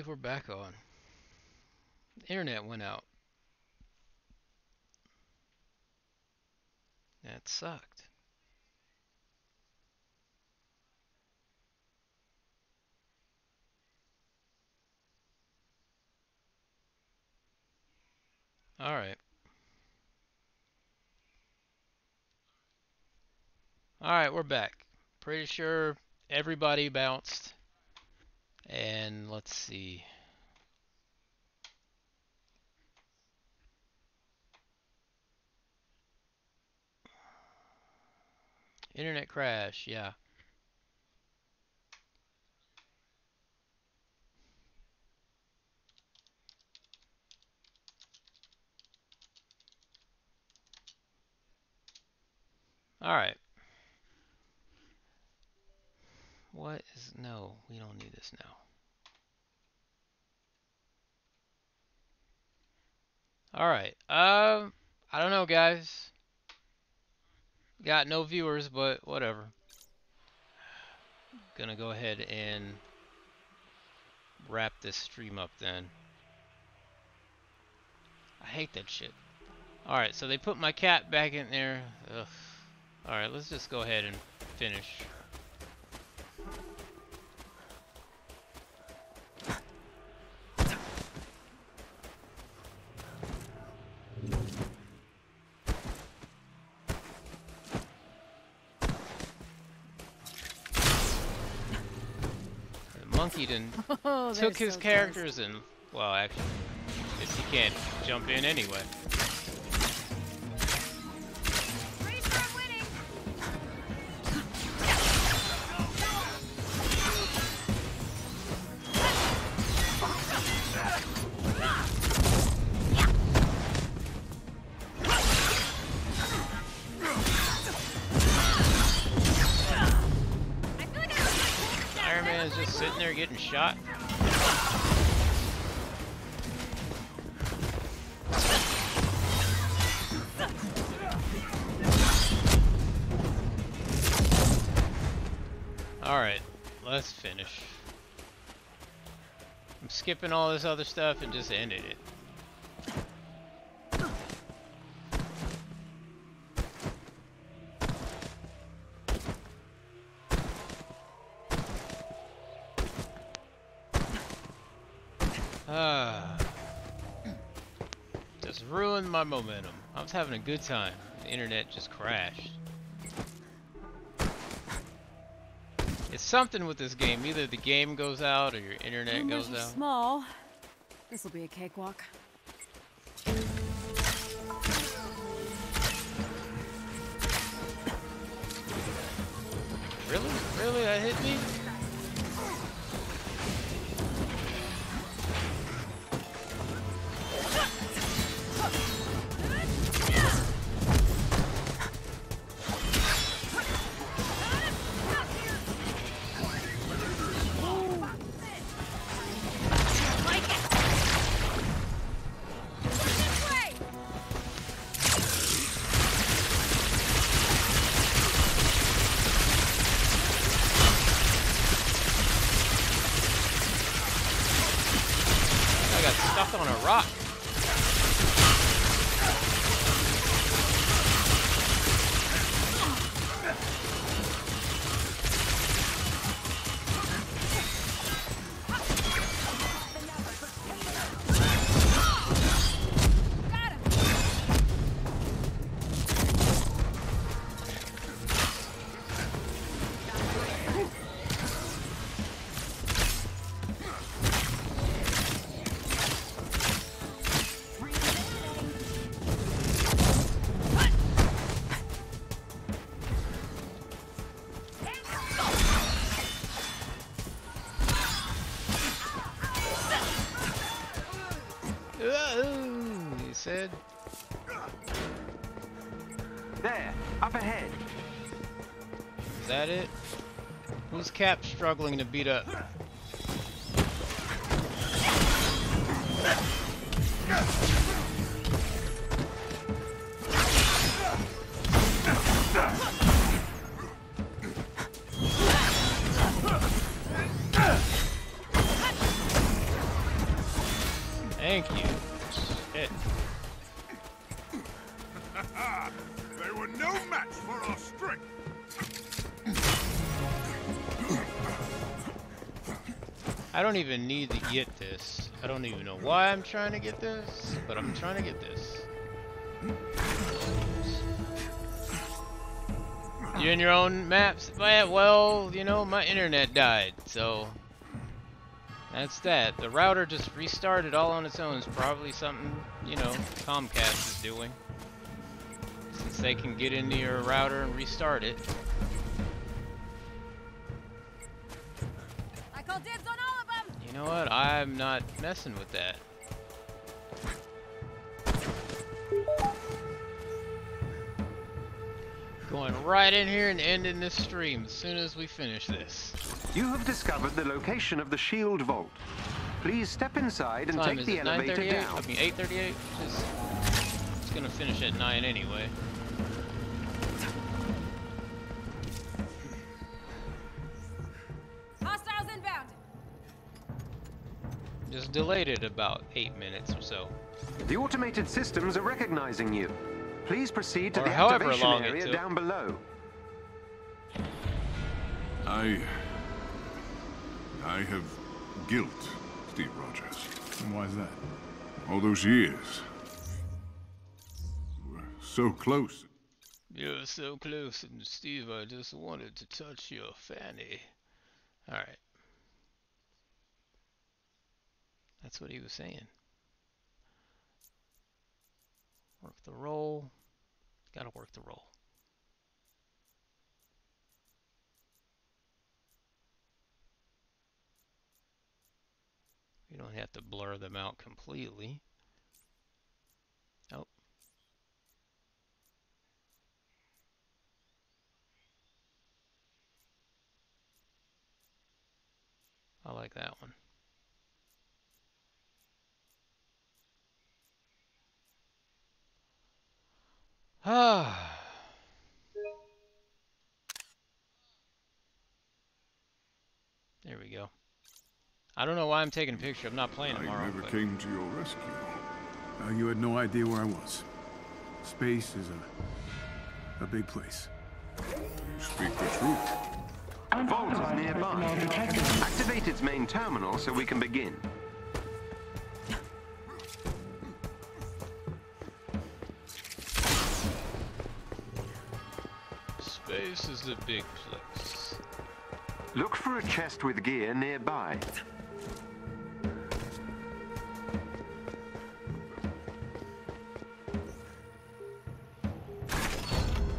if we're back on. internet went out. That sucked. Alright. Alright, we're back. Pretty sure everybody bounced. And let's see. Internet crash, yeah. Alright. What is... No, we don't need this now. Alright. Um, I don't know, guys. Got no viewers, but whatever. Gonna go ahead and wrap this stream up then. I hate that shit. Alright, so they put my cat back in there. Alright, let's just go ahead and finish. Monkey didn't oh, took his so characters close. and well actually if he can't jump in anyway. Shot. Alright, let's finish. I'm skipping all this other stuff and just ending it. My momentum. I was having a good time. The internet just crashed. It's something with this game. Either the game goes out or your internet goes out. small. This will be a cakewalk. Really? Really? That hit me? Cap struggling to beat up. Thank you. Shit. they were no match for our strength. I don't even need to get this. I don't even know why I'm trying to get this, but I'm trying to get this. You're in your own maps? Well, you know, my internet died, so that's that. The router just restarted all on its own. It's probably something, you know, Comcast is doing. Since they can get into your router and restart it. You know what? I'm not messing with that. Going right in here and ending this stream as soon as we finish this. You have discovered the location of the shield vault. Please step inside and time take the elevator 9:38? down. I mean 8:38. Just it's gonna finish at nine anyway. Delayed it about eight minutes or so. The automated systems are recognizing you. Please proceed to Or the activation area down below. I... I have guilt, Steve Rogers. And why is that? All those years. We were so close. You're so close, and Steve, I just wanted to touch your fanny. Alright. That's what he was saying. Work the roll. Gotta work the roll. You don't have to blur them out completely. Oh. I like that one. Ah. There we go. I don't know why I'm taking a picture. I'm not playing I tomorrow. never but- came to your rescue. Uh, you had no idea where I was. Space is a, a big place. You speak the truth. Vault is nearby. Activate its main terminal so we can begin. Is a big place. Look for a chest with gear nearby.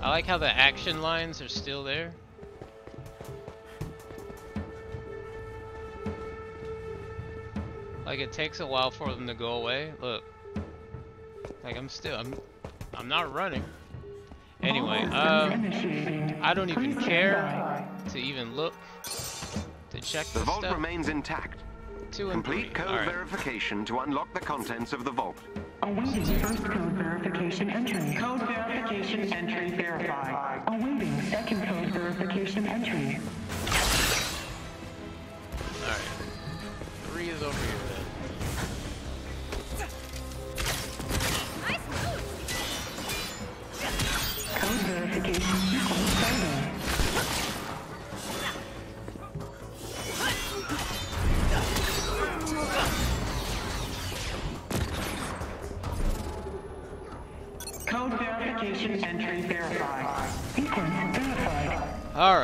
I like how the action lines are still there. Like it takes a while for them to go away. Look. Like I'm still I'm I'm not running. Anyway, um I don't even care to even look to check The the vault stuff. remains intact. Two Complete three. code All right. verification to unlock the contents of the vault. Awaiting first code verification entry. Code verification entry verified. Awaiting second code verification entry. Alright. Three is over here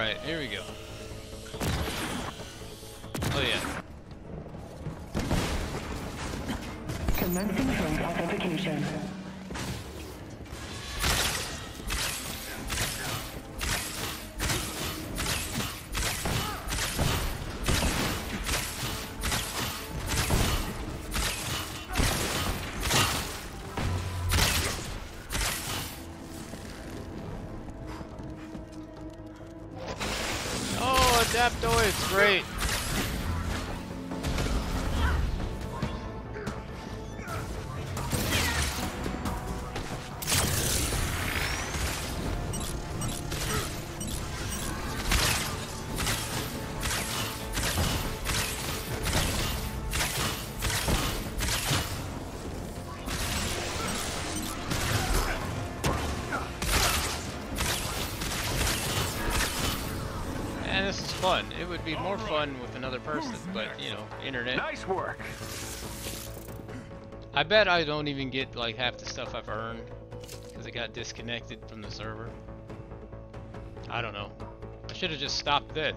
Alright, here we go. Oh yeah. Commencing authentication. Fun. It would be more fun with another person, but you know, internet. Nice work. I bet I don't even get like half the stuff I've earned because it got disconnected from the server. I don't know. I should have just stopped then.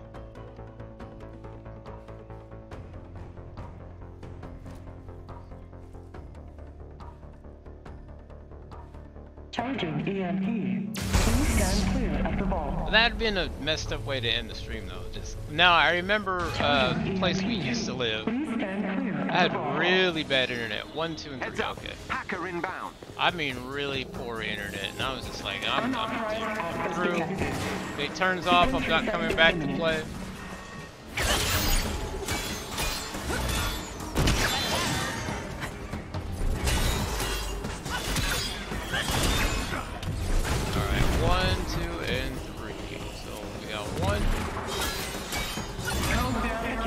Charging EMP. Please stand clear of the vault. That'd been a messed up way to end the stream though. Just now I remember uh, the place we used to live. Please stand clear of I had really bad internet. One, two, and three. Okay. Hacker inbound. I mean really poor internet, and I was just like, I'm, I'm Unauthorized access through. detected. If it turns off, I'm not coming back to play.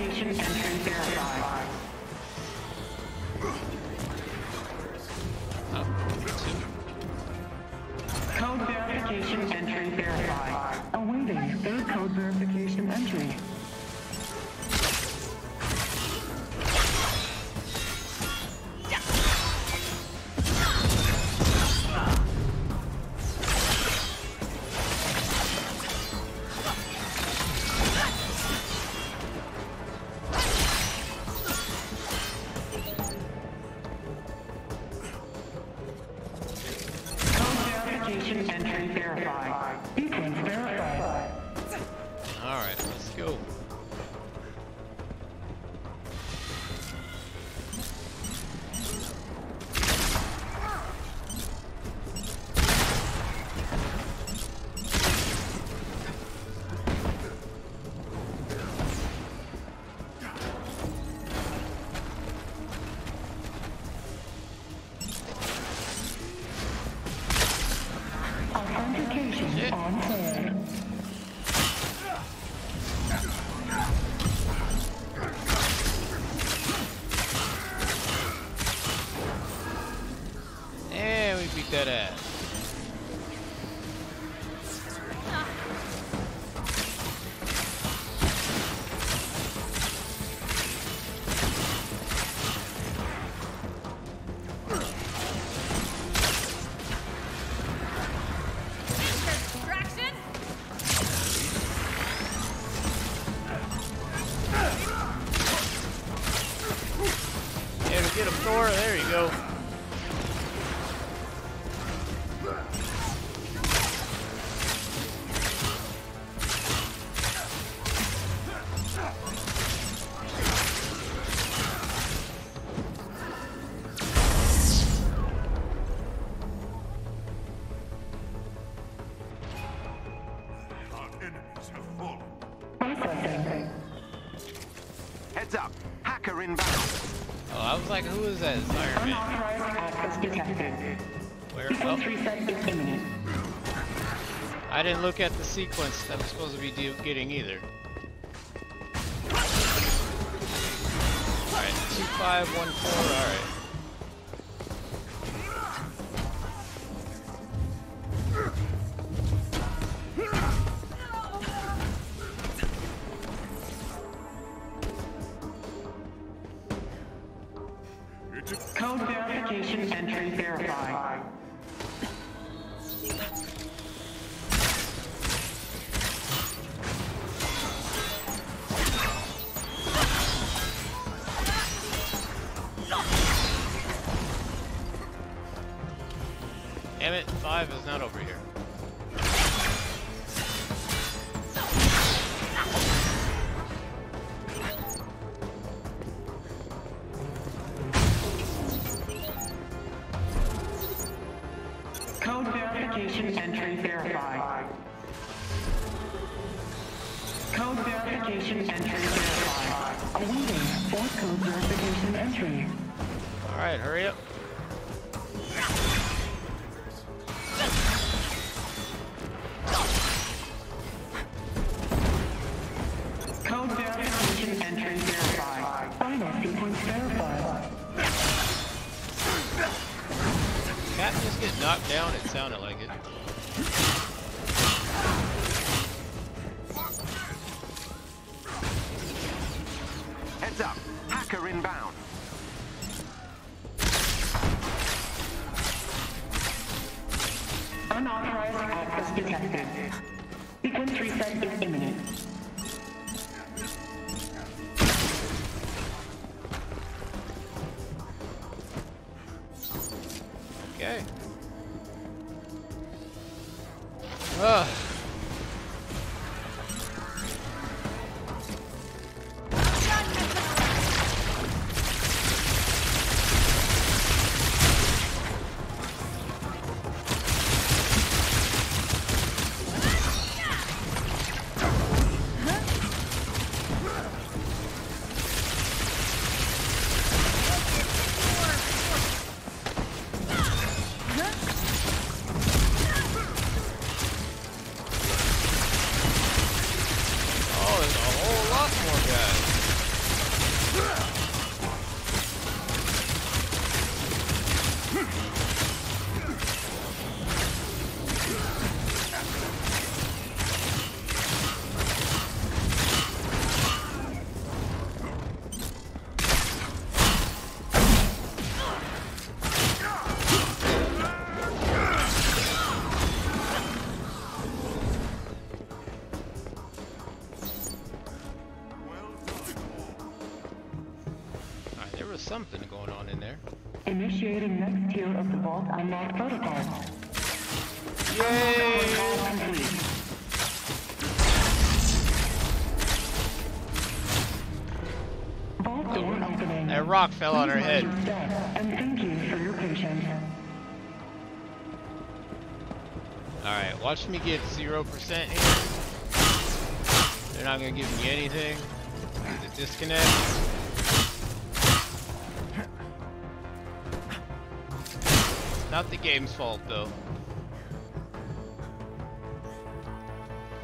Attention. And we enemies have fallen. Heads up. Hacker inbound. Oh, I was like, who is that? It's Iron Man. Unauthorized access detected. Where? Sequence Oh, reset is imminent. I didn't look at the sequence that was supposed to be do- getting either. Alright, 2514, alright. Damn it, 5 is not over here. Cat just get knocked down? It sounded like it. Heads up. Hacker inbound. Unauthorized access detected. Sequence reset is imminent. Was something going on in there. Initiating next tier of the Vault Unlocked protocol. Yay! Vault door opening. That rock fell on her head. watch your step, And thank you for your patience. Alright, watch me get 0% here. They're not gonna give me anything. The disconnect. Not the game's fault though.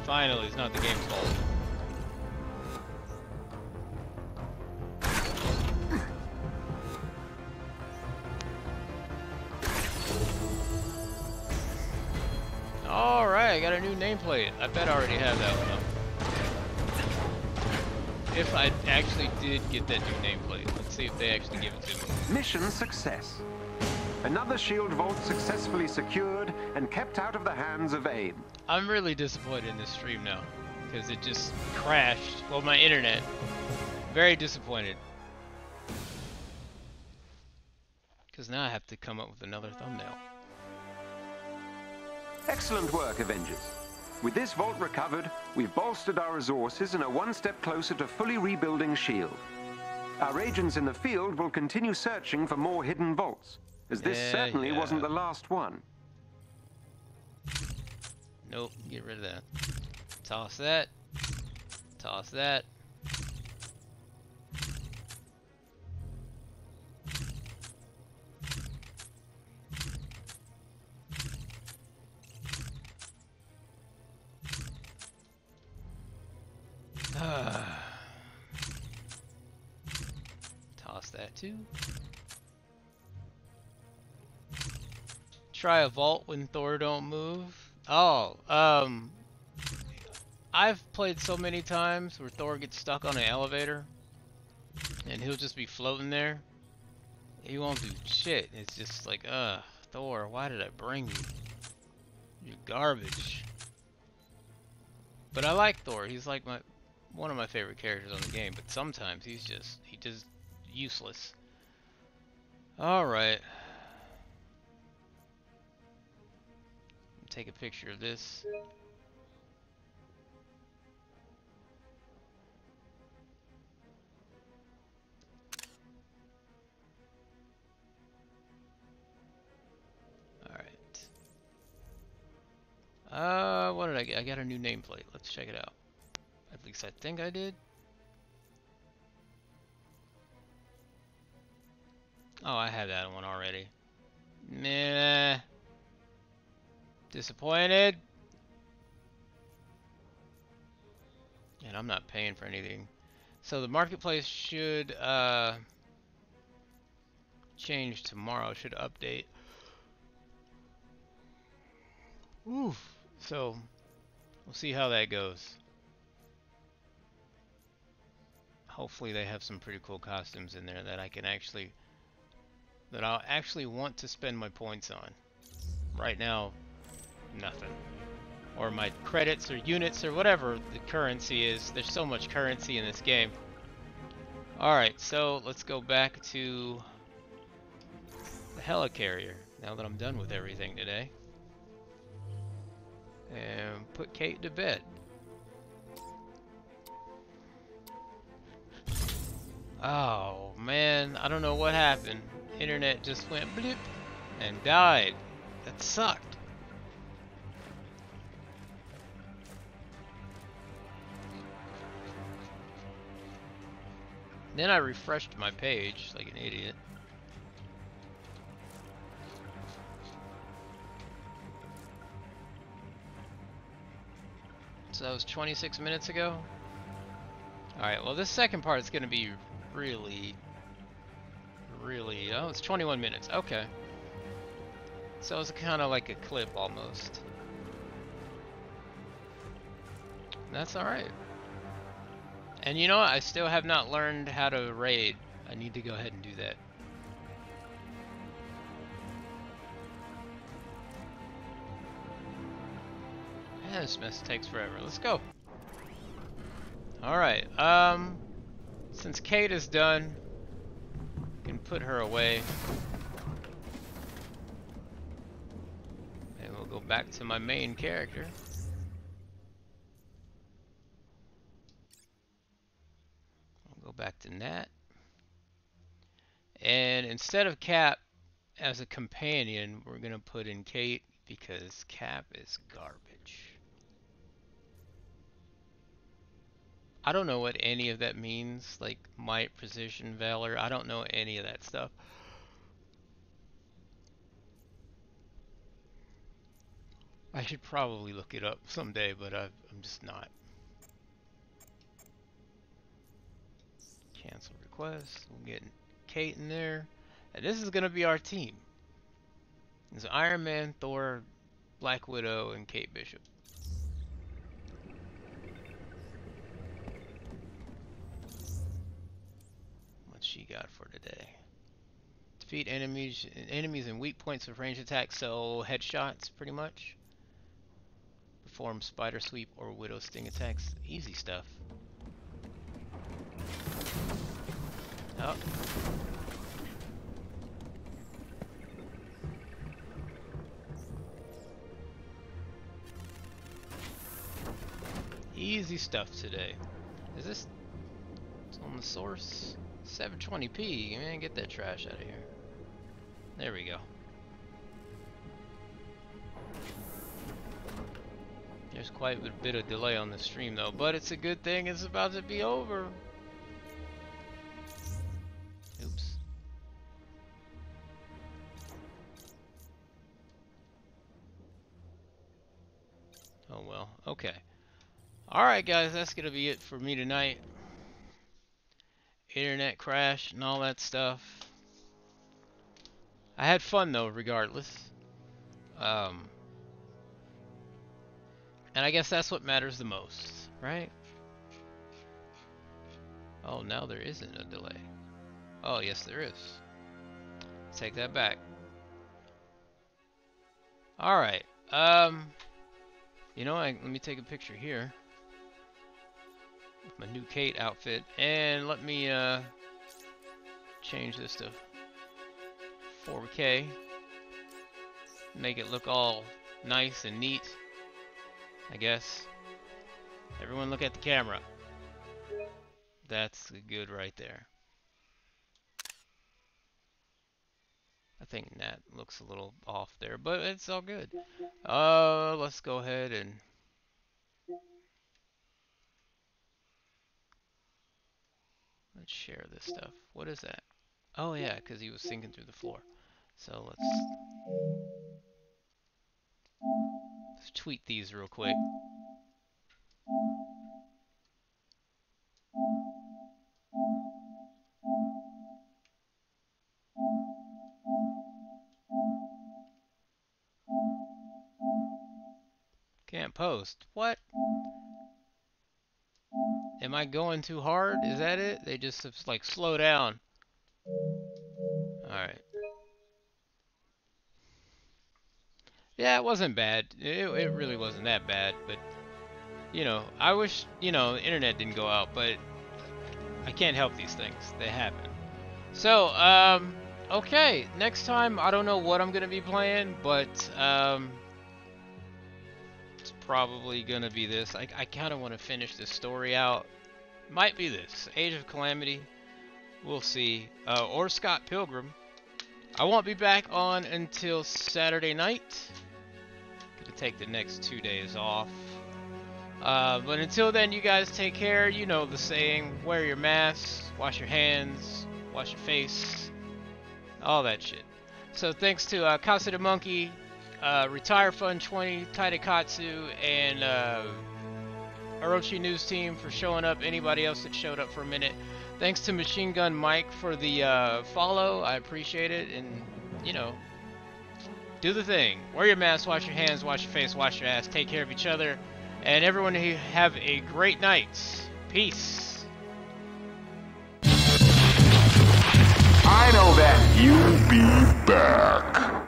Finally, it's not the game's fault. Alright, I got a new nameplate. I bet I already have that one up. If I actually did get that new nameplate. Let's see if they actually give it to me. Mission success. Another shield vault successfully secured and kept out of the hands of AIM. I'm really disappointed in this stream now. Because it just crashed. Well, my internet. Very disappointed. Because now I have to come up with another thumbnail. Excellent work, Avengers. With this vault recovered, we've bolstered our resources and are one step closer to fully rebuilding S.H.I.E.L.D. Our agents in the field will continue searching for more hidden vaults, as this Yeah, certainly yeah. wasn't the last one. Nope, get rid of that. Toss that. Toss that. Try a vault when Thor don't move. Oh, um, I've played so many times where Thor gets stuck on an elevator, and he'll just be floating there. He won't do shit. It's just like, uh, Thor, why did I bring you? You're garbage. But I like Thor. He's like my one of my favorite characters on the game. But sometimes he's just he just useless. All right. Take a picture of this. Uh, what did I get? I got a new nameplate. Let's check it out. At least I think I did. Oh, I have that one already. Meh. Disappointed. And I'm not paying for anything. So the marketplace should uh, change tomorrow. Should update. Oof. So we'll see how that goes. hopefully they have some pretty cool costumes in there that I can actually that I'll actually want to spend my points on. Right now, nothing. Or my credits or units or whatever the currency is. There's so much currency in this game. Alright, so let's go back to the helicarrier now that I'm done with everything today. And put Kate to bed. Oh man, I don't know what happened. Internet just went blip and died. That sucked. Then I refreshed my page like an idiot. So that was 26 minutes ago? Alright, well this second part is going to be really, really... Oh, it's 21 minutes. Okay. So it's kind of like a clip almost. That's alright. And you know what? I still have not learned how to raid. I need to go ahead and do that. Yeah, this mess takes forever. Let's go. Alright, um... Since Kate is done, I can put her away. And we'll go back to my main character. I'll go back to Nat. And instead of Cap as a companion, we're going to put in Kate because Cap is garbage. I don't know what any of that means, like might, precision, valor. I don't know any of that stuff. I should probably look it up someday, but i am just not. Cancel request. We'll get Kate in there. And this is going to be our team. It's Iron Man, Thor, Black Widow, and Kate Bishop. What she got for today. Defeat enemies enemies in weak points of range attacks, so headshots pretty much. Perform spider sweep or widow sting attacks. Easy stuff. Oh. Easy stuff today. Is this on the source? 720p, man, get that trash out of here. There we go. There's quite a bit of delay on the stream though, but it's a good thing it's about to be over. Oops. Oh well, okay. Alright guys, that's gonna be it for me tonight internet crash and all that stuff. I had fun though, regardless. Um, and I guess that's what matters the most, right? Oh, now there isn't a delay. Oh, yes there is. Take that back. Alright, um, you know, I, let me take a picture here my new Kate outfit. And let me uh, change this to 4K. Make it look all nice and neat, I guess. Everyone look at the camera. That's good right there. I think that looks a little off there, but it's all good. Uh, let's go ahead and Share this stuff. What is that? Oh yeah, because he was sinking through the floor. So let's, let's tweet these real quick. Can't post. What? Am I going too hard? Is that it? They just like slow down. Alright. Yeah, it wasn't bad. It, it really wasn't that bad, but you know, I wish, you know, the internet didn't go out, but I can't help these things. They happen. So, um, okay, next time, I don't know what I'm going to be playing, but, um, probably going to be this. I, I kind of want to finish this story out. Might be this. Age of Calamity. We'll see. Uh, or Scott Pilgrim. I won't be back on until Saturday night. Gonna take the next two days off. Uh, but until then, you guys take care. You know the saying: wear your mask, wash your hands, wash your face, all that shit. So thanks to uh, Casa de Monkey, uh, Retire Fund 20, Taidakatsu, and uh, Orochi News Team for showing up. Anybody else that showed up for a minute. Thanks to Machine Gun Mike for the uh, follow. I appreciate it. And, you know, do the thing. Wear your mask, wash your hands, wash your face, wash your ass. Take care of each other. And everyone have a great night. Peace. I know that you'll be back.